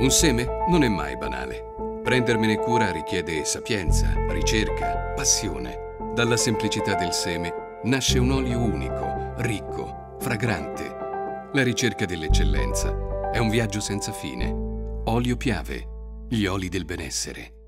Un seme non è mai banale. Prendermene cura richiede sapienza, ricerca, passione. Dalla semplicità del seme nasce un olio unico, ricco, fragrante. La ricerca dell'eccellenza è un viaggio senza fine. Olio Piave, gli oli del benessere.